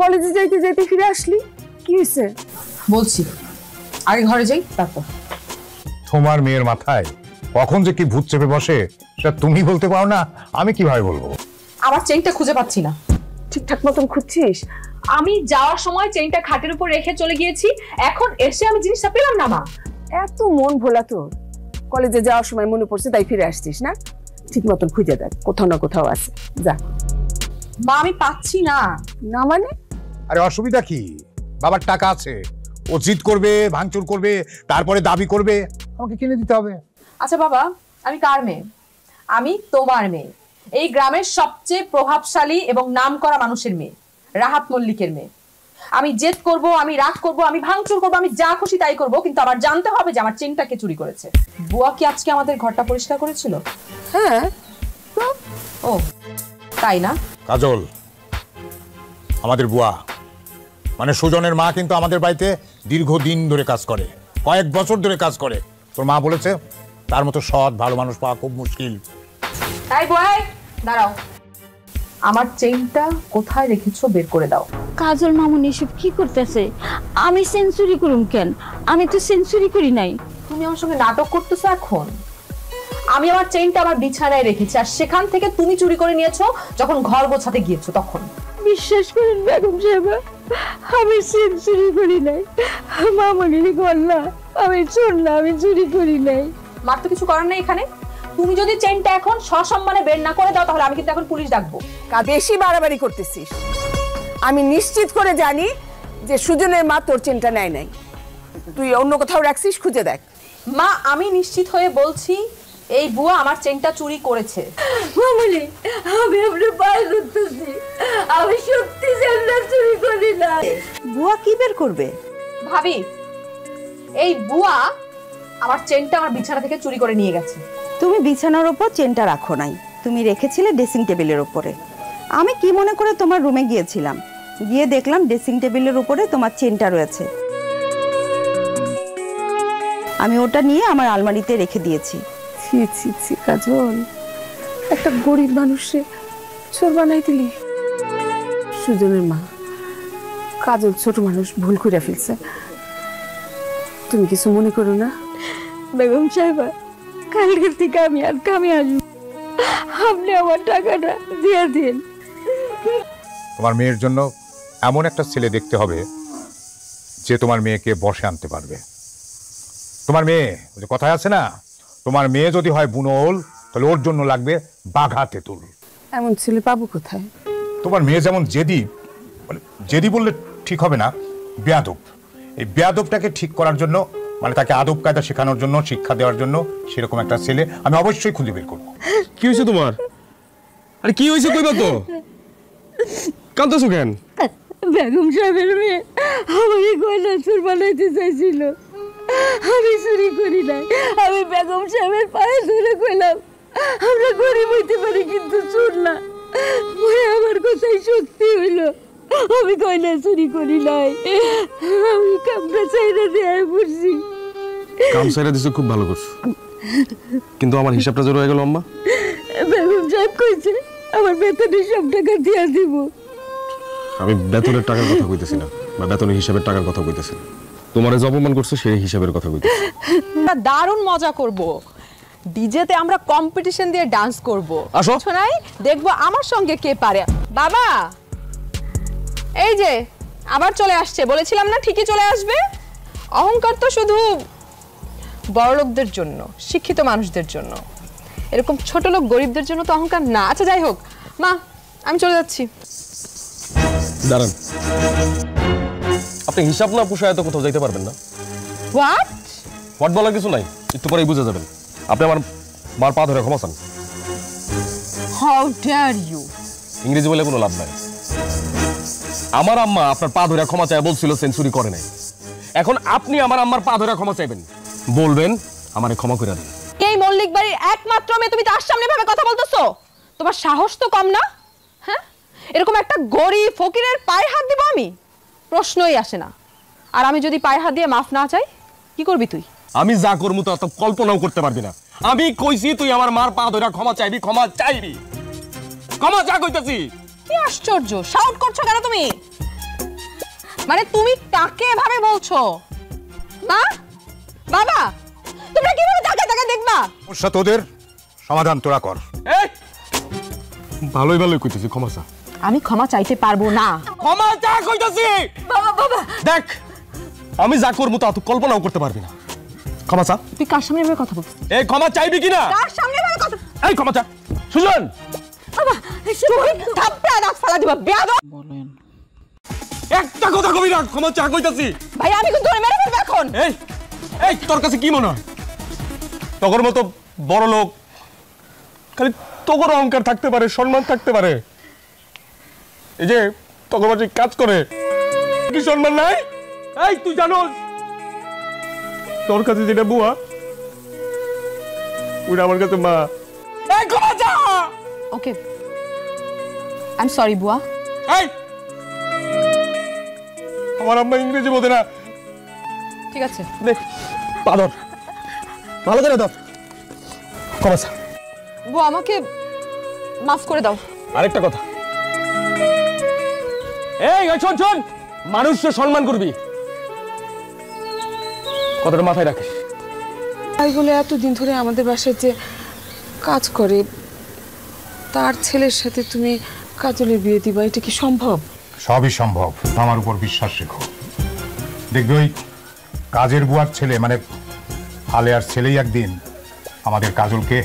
কলেজে যাইতে যাইতে ফিরে আসলি? কি হয়েছে বলছি আগে ঘরে যাই তারপর। তোমার মেয়ের মাথায় কখন যে কি ভূত চেপে বসে সেটা তুমি বলতে পারো না আমি কীভাবে বলব? আমার চেইনটা খুঁজে পাচ্ছি না। ঠিকঠাক মতন খুঁজছিস? আমি যাওয়ার সময় চেইনটা খাটের উপর রেখে চলে গিয়েছি এখন এসে আমি জিনিসটা পেলাম না মা। এত মন ভোলা তোর। কলেজে যাওয়ার সময় মনে পড়ছে তাই ফিরে আসছিস না? ঠিক মতন খুঁজে দেখ কোথাও না কোথাও আছে। যা। মা আমি পাচ্ছি না। না মানে? আরে অসুবিধা কি? বাবার টাকা আছে। ও জিত করবে ভাঙচুর করবে তারপরে দাবি করবে আমাকে কিনে দিতে হবে। আচ্ছা বাবা আমি কার মেয়ে? আমি তোমার মেয়ে। এই গ্রামের সবচেয়ে প্রভাবশালী এবং নামকরা মানুষের মেয়ে রাহাত মল্লিকের মেয়ে। আমি জেদ করব আমি রাগ করব আমি ভাঙচুর করব আমি যা খুশি তাই করব কিন্তু আমার জানতে হবে যে আমার চেনটাকে চুরি করেছে। বুয়া কি আজকে আমাদের ঘরটা পরিষ্কার করেছিল? হ্যাঁ ও তাই না? কাজল আমাদের বুয়া। মানে সুজনের মা কিন্তু আমাদের বাড়িতে দীর্ঘদিন ধরে কাজ করে কয়েক বছর ধরে কাজ করে। তোর মা বলেছে তার মতো সৎ ভালো মানুষ পাওয়া খুব মুশকিল। তাই বয় দাঁড়াও। আমার চেইনটা কোথায় রেখেছো বের করে দাও। কাজল মামুন এসব কি করতেছে? আমি সেঞ্চুরি করুম কেন? আমি তো সেঞ্চুরি করি নাই। তুমি আমার সঙ্গে নাটক করতেছো এখন? আমি আমার চেইনটা আমার বিছানায় রেখেছি আর সেখান থেকে তুমি চুরি করে নিয়েছো যখন ঘর গোছাতে গিয়েছো তখন। বিশ্বাস করেন বেগম সাহেবা। আমি সেঞ্চুরি করি নাই। মামুনির গল্লা আমি চোর না আমি চুরি করি নাই। মার তো কিছু করার নেই এখানে। তুমি যদি চেনটা এখন সসম্মানে বের না করে দাও তাহলে আমি কিন্তু এখন পুলিশ ডাকবো। কা- বেশি বাড়াবাড়ি করতেছিস। আমি নিশ্চিত করে জানি যে সুজনের মা তোর চেনটা নেয় নাই। তুই অন্য কোথাও রাখছিস খুঁজে দেখ। মা আমি নিশ্চিত হয়ে বলছি এই বুয়া আমার চেনটা চুরি করেছে। মামুনি আমি আপনার পায়ে ধরতেছি আমি সত্যি চেন্না চুরি করি নাই বুয়া কি বের করবে? ভাবি এই বুয়া আমার চেনটা আমার বিছানা থেকে চুরি করে নিয়ে গেছে। তুমি বিছানার ওপর চেনটা রাখো নাই। তুমি রেখেছিলে ড্রেসিং টেবিলের ওপরে। আমি কি মনে করে তোমার রুমে গিয়েছিলাম? গিয়ে দেখলাম ড্রেসিং টেবিলের উপরে তোমার চেনটা রয়েছে। আমি ওটা নিয়ে আমার আলমারিতে রেখে দিয়েছি। ছি ছি ছি কাজল। একটা গরিব মানুষে চোর বানাই দিলি। সুজনের মা কাজল ছোট মানুষ ভুল করে ফেলছে। তুমি কিছু মনে করো না? বেগম সাহেবা কালকের থেকে আমি আর কামে আসব আপনি আমার টাকাটা দিয়ে দিন। তোমার মেয়ের জন্য এমন একটা ছেলে দেখতে হবে যে তোমার মেয়েকে বসে আনতে পারবে। তোমার মেয়ে ওই যে কথায় আছে না তোমার মেয়ে যদি হয় বুনোল তাহলে ওর জন্য লাগবে বাঘা তেঁতুল। এমন ছেলে পাবো কোথায়? তোমার মেয়ে যেমন জেদি মানে জেদি বললে ঠিক হবে না বেয়াদব। এই বেয়াদবটাকে ঠিক করার জন্য মানে তাকে আদব কায়দা শেখানোর জন্য শিক্ষা দেওয়ার জন্য সেরকম একটা ছেলে আমি অবশ্যই খুঁজে বের করব। কি হয়েছে তোমার? আরে কি হয়েছে কইবা তো? কান্দছো কেন? বেগম সাহেবের মেয়ে আমার গয়না চুর বানাইতে চাইছিল। আমি চুরি করি নাই। আমি বেগম সাহেবের পায়ে ধরে কইলাম আমরা গরিব হইতে পারি কিন্তু চোর না। পরে আমার কথাই সত্যি হইল। আমি গয়না চুরি করি নাই। আমি কামটা চাইলে দেয় পড়ছি। কাম সাইরা দিছো খুব ভালো করছ। কিন্তু আমার হিসাবটা জোর হয়ে গেল আম্মা। বেগম সাহেব কইছে আমার বেতনের সব টাকা দিয়া দিব। আমি বেতনের টাকার কথা কইতেছি না বা বেতনের হিসাবের টাকার কথা কইতেছি না। তোমার যে অপমান করছ সেই হিসাবের কথা কইতেছি। আমরা দারুণ মজা করব। ডিজেতে আমরা কম্পিটিশন দিয়ে ডান্স করব। আসো। কিছু নাই? দেখব আমার সঙ্গে কে পারে। বাবা! এই যে আবার চলে আসছে। বলেছিলাম না ঠিকই চলে আসবে? অহংকার তো শুধু বড়লোকদের জন্য শিক্ষিত মানুষদের জন্য। এরকম ছোট লোক গরিবদের জন্য তো অহংকার না। আচ্ছা যাই হোক। মা আমি চলে যাচ্ছি। দাঁড়ান। আপনি হিসাব না পোষায় তো কোথাও যাইতে পারবেন না। হোয়াট হোয়াট বলার কিছু নাই একটু পরেই বুঝে যাবেন। আপনি আমার মার পা ধরে ক্ষমা চান। হাউ ডেয়ার ইউ ইংরেজি বলে কোনো লাভ নাই। আমার আম্মা আপনার পা ধরে ক্ষমা চায় বলছিল সেঞ্চুরি করে নাই। এখন আপনি আমার আম্মার পা ধরে ক্ষমা চাইবেন। বলবেন আমারে ক্ষমা করে দেন। এই মল্লিক বাড়ির একমাত্র মেয়ে তুমি তার সামনে ভাবে কথা বলতেছো। তোমার সাহস তো কম না? হ্যাঁ? এরকম একটা গরিব ফকিরের পায়ে হাত দিব আমি? প্রশ্নই আসে না। আর আমি যদি পায়ে হাত দিয়ে মাফ না চাই কি করবি তুই? আমি যা করব তা তো কল্পনাও করতে পারবি না। আমি কইছি তুই আমার মার পা ধরে ক্ষমা চাইবি ক্ষমা চাইবি। ক্ষমা চা কইতাছি। কি আশ্চর্য শাউট করছ কেন তুমি? মানে তুমি কাকে এভাবে বলছো? মা? বাবা তোমরা কীভাবে তাকে তাকে দেখবা? সমস্যা তোদের সমাধান তোরা কর। এই! ভালোই ভালোই কইতেছি ক্ষমা চা। আমি ক্ষমা চাইতে পারব না। ক্ষমা চা কইতাছি! বাবা বাবা! দেখ আমি যা করব তা তুই কল্পনাও করতে পারবি না। ক্ষমা চা। তুই কার সামনে এভাবে কথা বলছিস? এই ক্ষমা চাইবি কিনা কার সামনে এভাবে কথা এই ক্ষমা চা। সুজন! বাবা তুমি থাপ্পড়া দাঁত ফালা দিবা? বেয়াদব! একটা কথা কবি না ক্ষমা চা কইতাছি। ভাই আমি কিন্তু ধরে মেরে ফেলব এখন। এই এই তোর কাছে কি মনে হয়? তখন মতো বড় লোক খালি তোর অহংকার থাকতে পারে সম্মান থাকতে পারে। এই যে তখন কাজ করে। কি সম্মান নাই? এই তুই জানো তোর কাছে যেটা বুয়া ওটা আমার কাছে মা। এই ক্ষমা চা! ওকে আই এম সরি বুয়া। এই! আমার আম্মা ইংরেজি বোঝে না। ঠিক আছে। দেখ পাদর ভালো করে ক্ষমা চা। বুয়া আমাকে মাফ করে দাও। আরেকটা কথা। এই ওই শোন শোন। মানুষকে সম্মান করবি। কতটা মাথায় রাখিস। তাই বলে এতদিন ধরে আমাদের বাসায় যে কাজ করে তার ছেলের সাথে তুমি কাজলের বিয়ে দিবা এটা কি সম্ভব? সবই সম্ভব আমার উপর বিশ্বাস রেখো। দেখবে ওই কাজের বুয়ার ছেলে মানে আলেয়ার ছেলেই একদিন আমাদের কাজলকে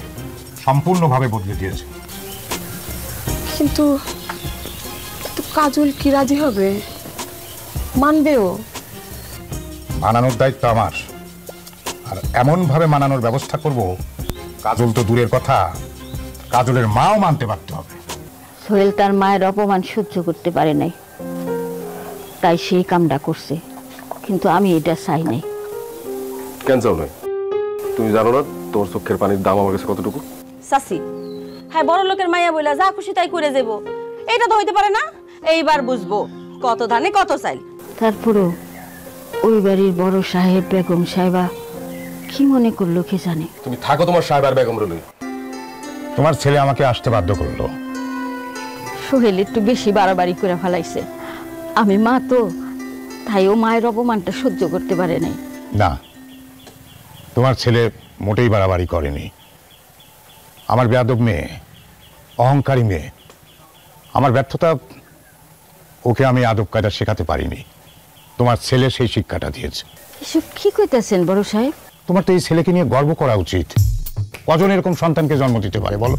সম্পূর্ণভাবে বদলে দিয়েছে। কিন্তু কাজল কি রাজি হবে? মানবেও? মানানোর দায়িত্ব আমার। আর এমনভাবে মানানোর ব্যবস্থা করব কাজল তো দূরের কথা কাজলের মাও মানতে পারতে হবে। সোহেল তার মায়ের অপমান সহ্য করতে পারে নাই। তাই সেই কামটা করছে কিন্তু আমি এটা চাই নাই। ক্যান্সেল নয় তুমি জানো না তোর চোখের পানির দাম আমার কাছে কতটুকু? সাসি হ্যাঁ বড় লোকের মাইয়া বইলা যা খুশি তাই করে যাব এটা তো হইতে পারে না। এইবার বুঝব কত ধানে কত চাইল তারপরও ওই বাড়ির বড় সাহেব বেগম সাহেবা কি মনে করল কে জানে? তুমি থাকো তোমার সাহেব আর বেগম রলই তোমার ছেলে আমাকে আসতে বাধ্য করল। সোহেল একটু বেশি বাড়াবাড়ি করে ফেলাইছে। আমি মা তো তাই ও মায়ের অপমানটা সহ্য করতে পারে নাই। না তোমার ছেলে মোটেই বাড়াবাড়ি করেনি। আমার বেয়াদব মেয়ে অহংকারী মেয়ে। আমার ব্যর্থতা ওকে আমি আদব কায়দা শেখাতে পারিনি। তোমার ছেলে সেই শিক্ষাটা দিয়েছে। এসব কি কইতাছেন বড় সাহেব? তোমার তো এই ছেলেকে নিয়ে গর্ব করা উচিত। কজন এরকম সন্তানকে জন্ম দিতে পারে বলো?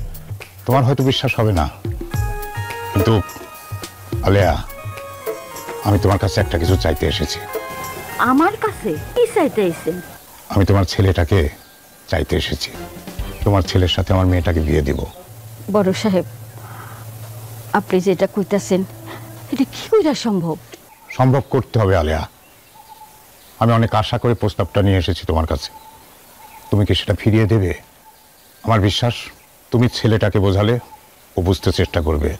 তোমার হয়তো বিশ্বাস হবে না। কিন্তু আলেয়া আমি তোমার কাছে একটা কিছু চাইতে এসেছি। আমার কাছে? কি চাইতে আইছেন আমি তোমার ছেলেটাকে চাইতে এসেছি। তোমার ছেলের সাথে আমার মেয়েটাকে বিয়ে দিব। বড় সাহেব আপনি যেটা কইতাছেন এটা কি কইরা সম্ভব? সম্ভব করতে হবে আলেয়া। আমি অনেক আশা করে প্রস্তাবটা নিয়ে এসেছি তোমার কাছে। তুমি কি সেটা ফিরিয়ে দেবে? আমার বিশ্বাস তুমি ছেলেটাকে বোঝালে ও বুঝতে চেষ্টা করবে।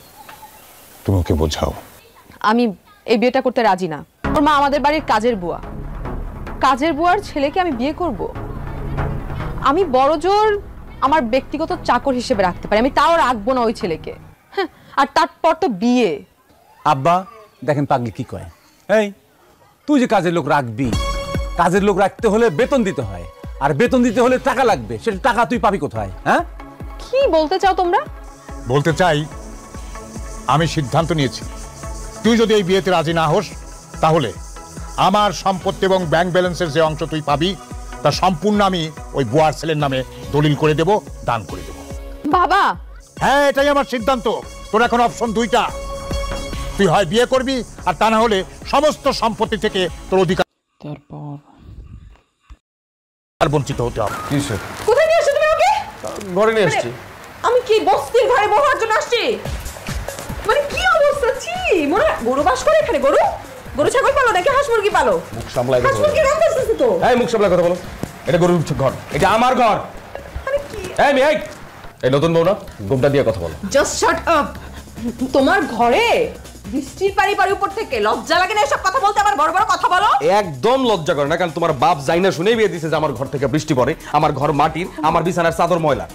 তুমি ওকে বোঝাও। আমি এই বিয়েটা করতে রাজি না। ওর মা আমাদের বাড়ির কাজের বুয়া। কাজের বুয়ার ছেলেকে আমি বিয়ে করব। আমি বড় জোর আমার ব্যক্তিগত চাকর হিসেবে রাখতে পারি। আমি তাও রাখব না ওই ছেলেকে। হ্যাঁ, আর তারপর তো বিয়ে। আব্বা দেখেন পাগলি কি কয়। এই তুই যে কাজের লোক রাখবি কাজের লোক রাখতে হলে বেতন দিতে হয়। আর বেতন দিতে হলে টাকা লাগবে সেটা টাকা তুই পাবি কোথায় হ্যাঁ? কি বলতে চাও তোমরা? বলতে চাই আমি সিদ্ধান্ত নিয়েছি। তুই যদি এই বিয়েতে রাজি না হোস তাহলে আমার সম্পত্তি এবং ব্যাংক ব্যালেন্সের যে অংশ তুই পাবি তা সম্পূর্ণ আমি ওই বুয়ার ছেলের নামে দলিল করে দেব দান করে দেব। বাবা! হ্যাঁ এটাই আমার সিদ্ধান্ত। তোর এখন অপশন দুইটা। তুই হয় বিয়ে করবি আর তা না হলে সমস্ত সম্পত্তি থেকে তোর অধিকার আর বঞ্চিত হতে হবে কিসে কোথায় নিয়ে আসছো তুমি ওকে ঘরে নিয়ে এসছি আমি কি বস্তির ঘরে বহার জন্য আসছি? মানে কি অবস্থা? ছি মনে গরু বাস করে এখানে গরু? গরু ছাগল পালো নাকি হাঁস মুরগি পালো? মুখ সামলাই হাঁস কথা বলো। মুরগি তো। এই মুখ সামলাই কথা বলো। এটা গরুর ঘর। এটা আমার ঘর। এই মেয়ে এই। এই নতুন বউ না? গোমটা দিয়ে কথা বলো। জাস্ট শাট আপ তোমার ঘরে বৃষ্টির পারি পারি উপর থেকে লজ্জা লাগে না এসব কথা বলতে? আবার বড় বড় কথা বলো। একদম লজ্জা করে না কারণ তোমার বাপ যাই না শুনেই বিয়ে দিছে যে আমার ঘর থেকে বৃষ্টি পড়ে আমার ঘর মাটির আমার বিছানার চাদর ময়লা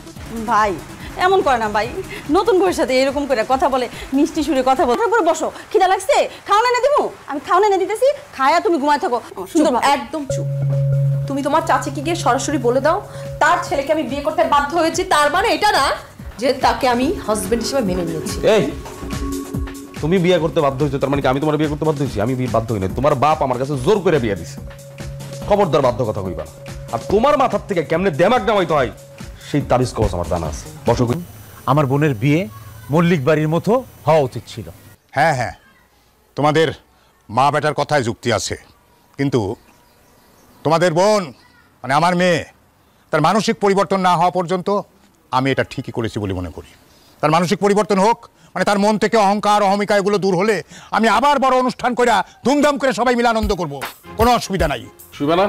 ভাই এমন করে না ভাই। নতুন বউয়ের সাথে এরকম করে কথা বলে মিষ্টি সুরে কথা বলে। তারপরে বসো খিদা লাগছে? খাওয়া না দিমু? আমি খাওয়া এনে দিতেছি খায়া তুমি ঘুমায় থাকো। সুন্দর একদম চুপ। তুমি তোমার চাচিকে গিয়ে সরাসরি বলে দাও তার ছেলেকে আমি বিয়ে করতে বাধ্য হয়েছি তার মানে এটা না যে তাকে আমি হাজবেন্ড হিসেবে মেনে নিয়েছি। এই তুমি বিয়ে করতে বাধ্য হয়েছো তার মানে কি আমি তোমার বিয়ে করতে বাধ্য হয়েছি? আমি বিয়ে বাধ্য হইনি। তোমার বাপ আমার কাছে জোর করে বিয়ে দিছে। খবরদার বাধ্য কথা কইবা না। আর তোমার মাথার থেকে কেমনে দেমাগ নামাইতে হয় সেই তাবিজ কবচ আমার জানা আছে। বসো আমার বোনের বিয়ে মল্লিক বাড়ির মতো হওয়া উচিত ছিল। হ্যাঁ হ্যাঁ। তোমাদের মা বেটার কথায় যুক্তি আছে। কিন্তু তোমাদের বোন মানে আমার মেয়ে তার মানসিক পরিবর্তন না হওয়া পর্যন্ত আমি এটা ঠিকই করেছি বলে মনে করি। তার মানসিক পরিবর্তন হোক মানে তার মন থেকে অহংকার অহমিকা এগুলো দূর হলে আমি আবার বড় অনুষ্ঠান করে ধুমধাম করে সবাই মিলে আনন্দ করব। কোনো অসুবিধা নাই। না।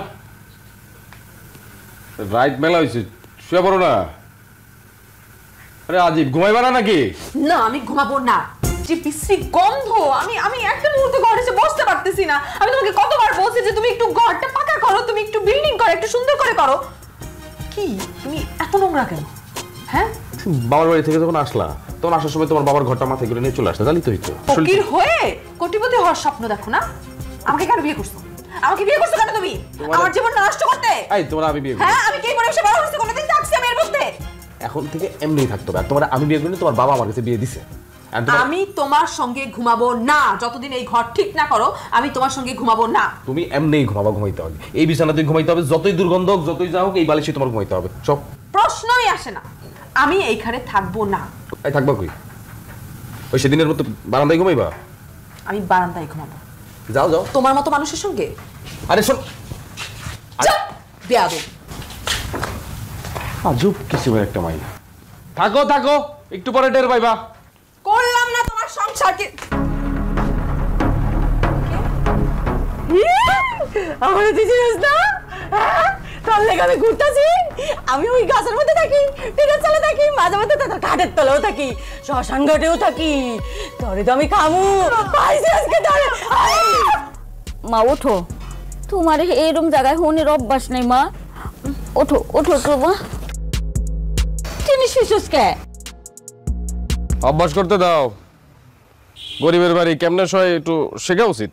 রাইট মেলা হয়েছে শুয়ে পড়ো না। আরে আজিব ঘুমাইবা না নাকি? না আমি ঘুমাবো না। যে বিশ্রী গন্ধ আমি আমি একটা মুহূর্তে ঘরে এসে বসতে পারতেছি না। আমি তোমাকে কতবার বলছি যে তুমি একটু ঘরটা পাকা করো তুমি একটু বিল্ডিং করো একটু সুন্দর করে করো। কি? তুমি এত নোংরা কেন? হ্যাঁ? বাবার বাড়ি থেকে যখন আসলা তখন আসার সময় তোমার বাবার ঘরটা মাথায় করে নিয়ে চলে আসতে জানি তো হইতো। ফকির হয়ে কোটিপতি হওয়ার স্বপ্ন দেখো না? আমাকে কেন বিয়ে করছ? আমাকে বিয়ে করছ কেন তুমি? আমার জীবন নষ্ট করতে? এই তোমার আমি বিয়ে করি। হ্যাঁ আমি কি পরিবেশে বড় হয়েছি? কোনোদিন থাকছি আমি এর মধ্যে। এখন থেকে এমনিই থাকতো আর তোমার আমি বিয়ে করিনি তোমার বাবা আমার কাছে বিয়ে দিছে। আমি তোমার সঙ্গে ঘুমাবো না। যতদিন এই ঘর ঠিক না করো আমি তোমার সঙ্গে ঘুমাবো না। তুমি এমনিই ঘুমাবো ঘুমাইতে হবে। এই বিছানাতে ঘুমাইতে হবে যতই দুর্গন্ধ হোক যতই যা হোক এই বালিশে তোমার ঘুমাইতে হবে। সব প্রশ্নই আসে না। আমি এইখানে থাকব না। এই থাকবা কই? ওই সেদিনের মতো বারান্দায় ঘুমাইবা? আমি বারান্দায় ঘুমাবো। যাও যাও। তোমার মতো মানুষের সঙ্গে? আরে শোন। চুপ! বেয়াদব। আজব কিছু একটা মাইয়া। থাকো থাকো। একটু পরে টের পাইবা। করলাম না তোমার সংসারকে আমার দিছিস না? লেগে আমি ঘুরতেছি। আমি ওই গাছের মধ্যে থাকি টিনের চালে থাকি মাঝে মাঝে তো তোর তলেও থাকি শ্মশান ঘাটেও থাকি। তোরে তো আমি খামু। পাইছি আজকে তোরে মা ওঠো। তোমার এরম জায়গায় হনের অভ্যাস নেই মা। ওঠো ওঠো তো মা। জিনিস ফিসুস কে অভ্যাস করতে দাও। গরিবের বাড়ি কেমনে সয় একটু শেখা উচিত।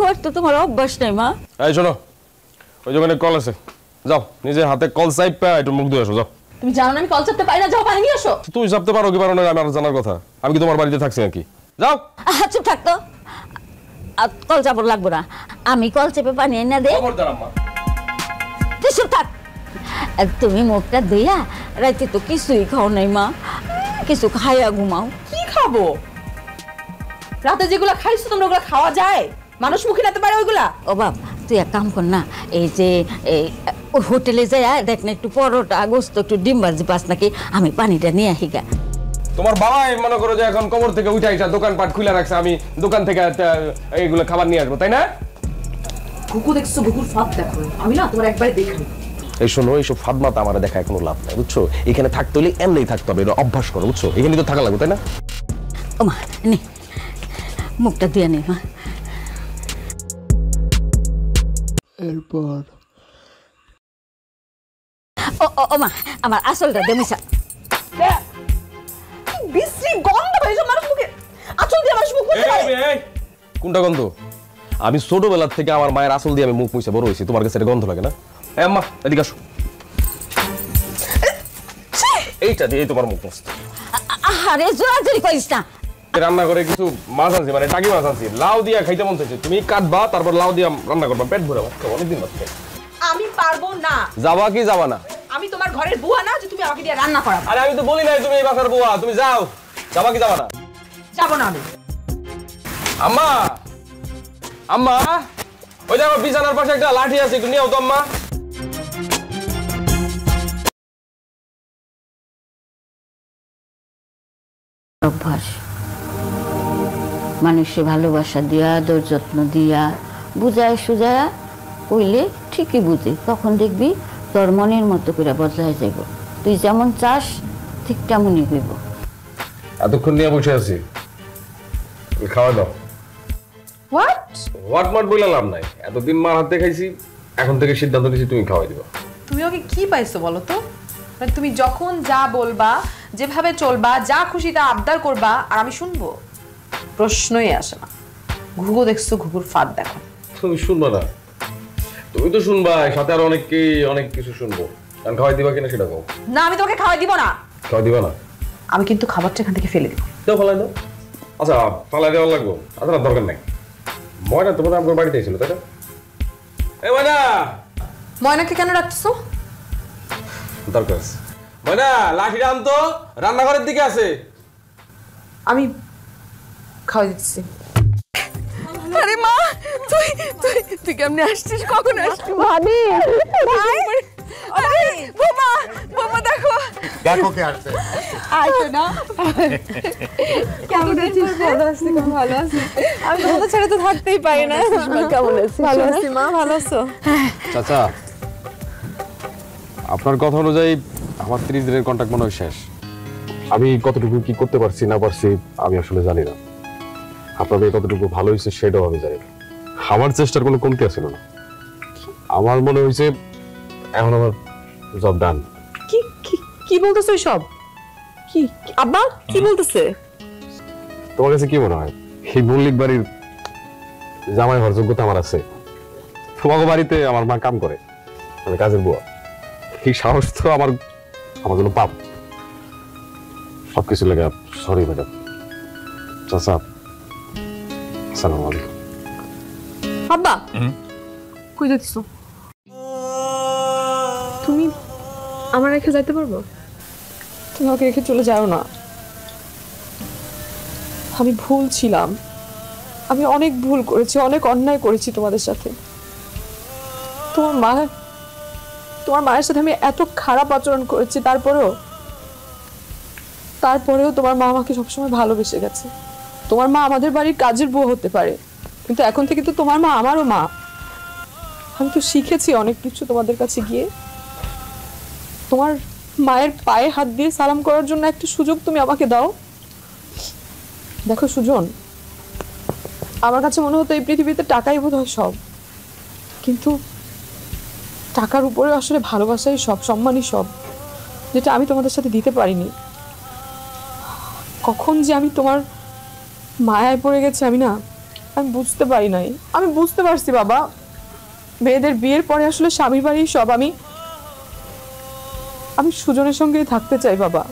হওয়ার তো তোমার অভ্যাস নেই মা। এই শোনো ওই দোকানে কল আছে। যাও নিজের হাতে কল সাইড পা একটু মুখ দিয়ে আসো যাও। তুমি জানো না আমি কল চাপতে পারি না? যাও পানি নিয়ে আসো। তুই চাপতে পারো কি পারো না আমার জানার কথা। আমি কি তোমার বাড়িতে থাকছি নাকি? যাও। আহা, চুপ থাকতো আর কল চাপড় লাগবো না। আমি কল চেপে পানি এনে দে। তুই চুপ থাক। আর তুমি মুখটা দিয়া রাইতে তো কিছুই খাও নাই মা। কিছু খাইয়া ঘুমাও। কি খাব? রাতে যেগুলো খাইছো তোমরা ওগুলো খাওয়া যায়? মানুষ মুখে নিতে পারে ওইগুলা? ও বাপ তুই এক কাম কর না এই যে এই ওই হোটেলে যাই দেখ না একটু পরোটা গোস্ত একটু ডিম ভাজি পাস নাকি? আমি পানিটা নিয়ে আসি গা। তোমার বাবাই মনে করো যে এখন কবর থেকে উঠে আইসা দোকানপাট খুলে রাখছে আমি দোকান থেকে এইগুলো খাবার নিয়ে আসব তাই না? ঘুঘু দেখছ ঘুঘুর ফাঁদ দেখো। আমি না তোমার একবার দেখি এই শোনো এইসব ফাদমাতা আমার দেখা কোনো লাভ নাই বুঝছ? এখানে থাকতে হলে এমনি থাকতে হবে এটা অভ্যাস করো বুঝছ? এখানে তো থাকা লাগবে তাই না? ও মা নে। মুখটা দিয়ে নে মা। এরপর ও ও, ও মা আমার আসলটা দে মিশা বিশ্রী গন্ধ হয়েছে মানুষ মুখে। আচল দিয়ে মানুষ মুখ করতে কোনটা গন্ধ? আমি ছোটবেলার থেকে আমার মায়ের আসল দিয়ে আমি মুখ মুছে বড় হয়েছি। তোমার কাছে এটা গন্ধ লাগে না? এ আম্মা এদিকে আসো। এইটা দিয়ে তোমার মুখ মুছতে আরে জোরাজোরি করিস না। রান্না করে কিছু মাছ আনছি মানে টাকি মাছ আনছি। লাউ দিয়া খাইতে মন চাইছে। তুমি কাটবা তারপর লাউ দিয়া রান্না করবা। পেট ভরে ভাত খাব অনেকদিন ভাত খাই। আমি পারব না। যাবা কি যাবা না? আমি তোমার ঘরের বুয়া না যে তুমি আমাকে দিয়ে রান্না করাবে। আরে আমি তো বলি নাই তুমি এই বাসার বুয়া তুমি যাও। যাবা কি যাবা না? যাব না আমি। আম্মা! আম্মা! ওই দেখো বিছানার পাশে একটা লাঠি আছে একটু নিও তো আম্মা। অভ্যাস। মানুষে ভালোবাসা দিয়া আদর যত্ন দিয়া বুঝায় সুজায়া কইলে ঠিকই বুঝে। তখন দেখবি তোর মনের মতো করে বদলায় যাইব তুই যেমন চাস ঠিক তেমনই হইব। এতক্ষণ নিয়ে বসে আছি। খাওয়া দাও। হোয়াট হোয়াট মাট বলে লাভ নাই। এতদিন মার হাতে খাইছি এখন থেকে সিদ্ধান্ত নিয়েছি তুমি খাওয়াই দিবা। তুমি ওকে কি পাইছো বলো তো? মানে তুমি যখন যা বলবা যেভাবে চলবা যা খুশি তা আবদার করবা আর আমি শুনব? প্রশ্নই আসে না। ঘুঘু দেখছ ঘুঘুর ফাঁদ দেখো। তুমি শুনবা না। তুমি তো শুনবা সাথে আর অনেককেই অনেক কিছু শুনব। কারণ খাওয়াই দিবা কিনা সেটা কও। না আমি তোমাকে খাওয়াই দিব না। খাওয়াই দিবা না? আমি কিন্তু খাবারটা এখান থেকে ফেলে দিব। দাও ফালাই দাও। আচ্ছা ফালাই দেওয়ার লাগবো। আচ্ছা দরকার নাই। ময়না তোমাদের আমার বাড়িতে ছিল তাই না এ ময়না! ময়নাকে কেন রাখছো দরকার আছে। ময়না লাঠিটা আনতো রান্নাঘরের দিকে আছে। আমি খাওয়াই দিচ্ছি আরে মা তুই তুই তুই কেমনে আসছিস? কখন আসছিস ভাবি। আরে বোমা বোমা দেখো। দেখো কে আসছে। আইতো না। কেমন আছিস ভালো আছি খুব ভালো আছি। আমি তোমাদের ছেড়ে তো থাকতেই পারি না। কেমন আছিস ভালো আছি মা ভালো আছো? চাচা আপনার কথা অনুযায়ী আমার ত্রিশ দিনের কন্ট্যাক্ট মনে হয় শেষ। আমি কতটুকু কি করতে পারছি না পারছি আমি আসলে জানি না। আপনাদের কতটুকু ভালো হয়েছে সেটাও আমি জানি আমার চেষ্টার কোনো কমতি আছিল না। আমার মনে হয়েছে এখন আমার জব ডান কি কি বলতেছো সব কি আব্বা কি বলতেছে? তোমার কাছে কি মনে হয়? এই মল্লিক বাড়ির জামাই হওয়ার যোগ্যতা আমার আছে। তোমাকে বাড়িতে আমার মা কাম করে আমি কাজের বুয়া। এই সাহস তো আমার আমার জন্য পাপ। সবকিছু লেগে সরি ম্যাডাম চাচা সালাম আলাইকুম। আব্বা। কই যাচ্ছো তুমি আমার রেখে যাইতে পারব? তুমি আমাকে রেখে চলে যাও না। আমি ভুল ছিলাম। আমি অনেক ভুল করেছি অনেক অন্যায় করেছি তোমাদের সাথে। তোমার মা তোমার মায়ের সাথে আমি এত খারাপ আচরণ করেছি তারপরেও তারপরেও তোমার মা আমাকে সবসময় ভালোবেসে গেছে। তোমার মা আমাদের বাড়ির কাজের বউ হতে পারে। কিন্তু এখন থেকে তো তোমার মা আমারও মা। আমি তো শিখেছি অনেক কিছু তোমাদের কাছে গিয়ে। তোমার মায়ের পায়ে হাত দিয়ে সালাম করার জন্য একটা সুযোগ তুমি আমাকে দাও। দেখো সুজন, আমার কাছে মনে হতো এই পৃথিবীতে টাকাই বোধ হয় সব। কিন্তু টাকার উপরে আসলে ভালোবাসাই সব, সম্মানই সব, যেটা আমি তোমাদের সাথে দিতে পারিনি। কখন যে আমি তোমার মায়ায় পড়ে গেছে আমি না, আমি বুঝতে পারি নাই। আমি বুঝতে পারছি বাবা, মেয়েদের বিয়ের পরে আসলে স্বামীর বাড়ি সব। আমি আমি সুজনের সঙ্গেই থাকতে চাই বাবা।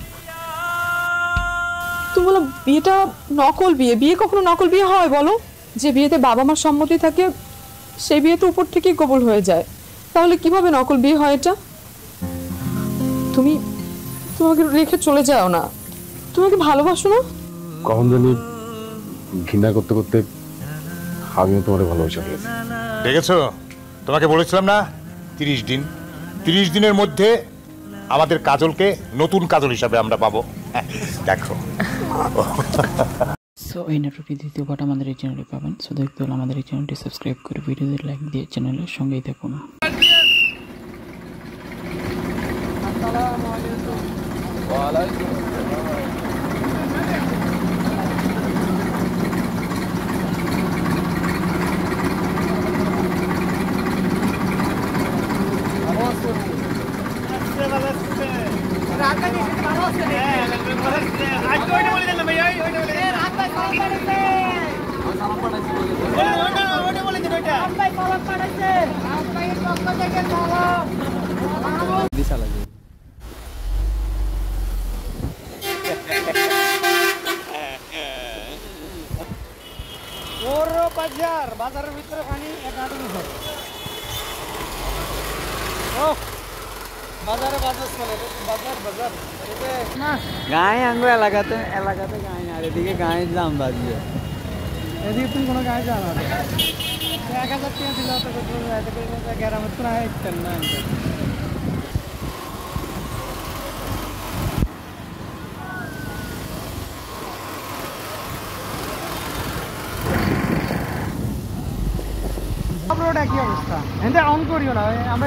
তুমি বলো, বিয়েটা নকল বিয়ে বিয়ে কখনো নকল বিয়ে হয় বলো? যে বিয়েতে বাবা মার সম্মতি থাকে, সেই বিয়ে তো উপর থেকেই কবুল হয়ে যায়। তাহলে কীভাবে নকল বিয়ে হয় এটা? তুমি তোমাকে রেখে চলে যাও না। তুমি কি ভালোবাসো না? কখন জানি ঘৃণা করতে করতে আমিও তোমার ভালোবাসা ফেলেছি দেখেছ? তোমাকে বলেছিলাম না তিরিশ দিন। তিরিশ দিনের মধ্যে আমাদের কাজলকে নতুন কাজল হিসাবে আমরা পাবো। হ্যাঁ, দেখো। সো এই নাটকটি দ্বিতীয় পার্ট আমাদের এই চ্যানেলে পাবেন। সো দেখতে হলে আমাদের এই চ্যানেলটি সাবস্ক্রাইব করে ভিডিওতে লাইক দিয়ে চ্যানেলের সঙ্গেই থাকুন। বাজার বাজারের ভিতরে পানি এক হাঁটু বাজারে বাজার চলে বাজার বাজার গায়ে আঙ্গো এলাকাতে এলাকাতে গায়ে না আর এদিকে গায়ের দাম বাড়ছে এদিকে তুমি কোনো গাড়ি জানা না এক হাজার টাকা দিলে অত করে এত করে গ্রামের তো না ইচ্ছেন না রোড একই অবস্থা এতে অন করিও না আমরা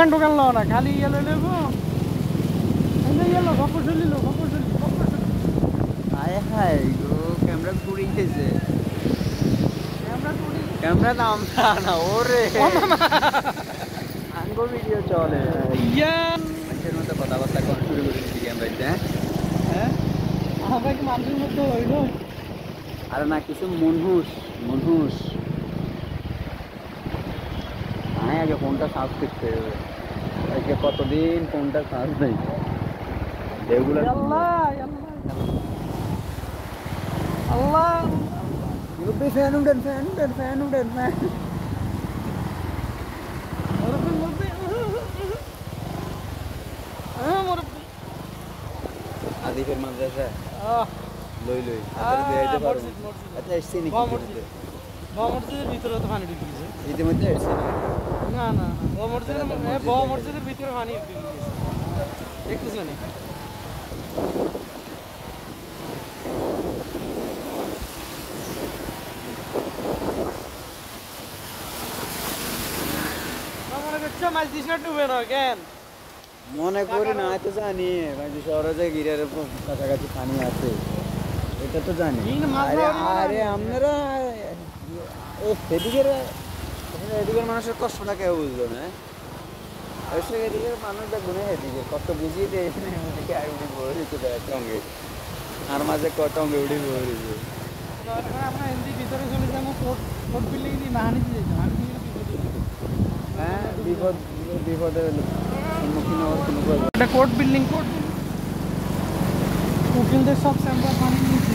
দোকান টোকান লো না খালি ইয়ে লই লইব। ইয়ে লো গপ্প চলি লো গপ্প চলি গপ্প চলি। হায় হায় গো ক্যামেরা ক্যামেরা টুরি ক্যামেরা না আমরা না ওরে। আঙ্গো ভিডিও চলে। ইয়া। মানুষের মতো কথাবার্তা কোন শুরু করে দিচ্ছি ক্যামেরাতে হ্যাঁ? আমরা কি মানুষের মধ্যে হইল? আরে না কিছু মনহুস মনহুস আমি আগে ফোনটা সার্চ করতে হবে। আজকে কতদিন ফোনটা সার্চ নেই? এগুলো আল্লাহ আল্লাহ। মুরব্বী ফ্যান উঠেন ফ্যান উঠেন ফ্যান উঠেন ফ্যান মুরব্বি মুরব্বি আদিফের মাদ্রাসা। লই লই। আচ্ছা এসছি নাকি মসজিদের ভিতরে তো পানি ইতিমধ্যে এসছি। না না বাবা মসজিদের এ, বাবা মসজিদের ভিতরে পানি ঢুকে গেছে মনে মনে করি না তো জানি। শহরে যে গিরের কাছাকাছি পানি আছে এটা তো জানি। আরে আপনারা ও সেদিকের এদিকের মানুষের কষ্টটা কেউ বুঝলো না। অবশ্য এদিকের মানুষ দেখব না এদিকে কত বুঝিয়ে দেয় এদিকে আর উঠে বড় হয়েছে টঙ্গে। আর মাঝে ক টঙ্গে উঠে বড় হয়েছে। আমরা হিন্দি ভিতরে চলে যাব কোর্ট কোর্ট বিল্ডিং যাব আর কি হ্যাঁ বিপদ বিপদের সম্মুখীন হওয়ার কোনো এটা কোর্ট বিল্ডিং। কোর্ট উকিলদের সব চেম্বার পানি নিয়েছে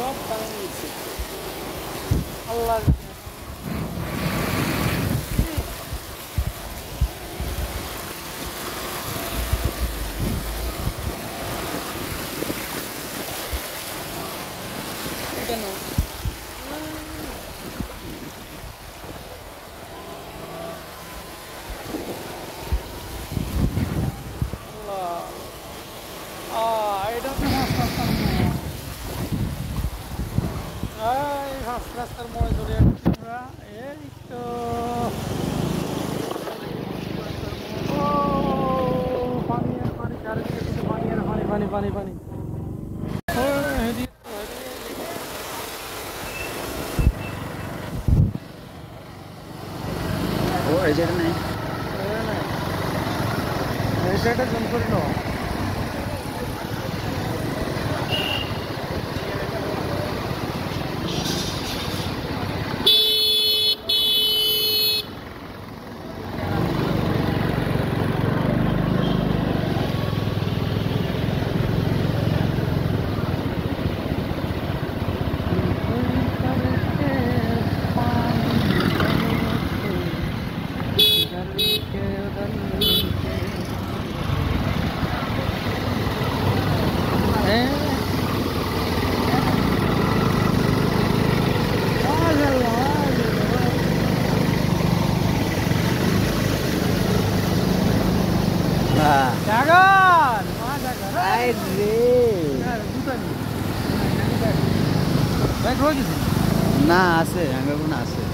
সব বানিয়ে নিচ্ছে আল্লাহ এটা নাও আল্লাহ আহ এটা তো মাছ রাস্তার মোড় এই মাছ রাস্তার মোড়ে চলে যাচ্ছি আমরা এই তো ও পানি আর পানি চারিদিকে শুধু পানি আর পানি পানি পানি পানি ও, এদিকে তো, এদিকে। ও এই জায়গা নেই এই সাইডে জুম করে নাও জাগান মা জাগান আই রে না আছে আঙ্গার কোনো আছে।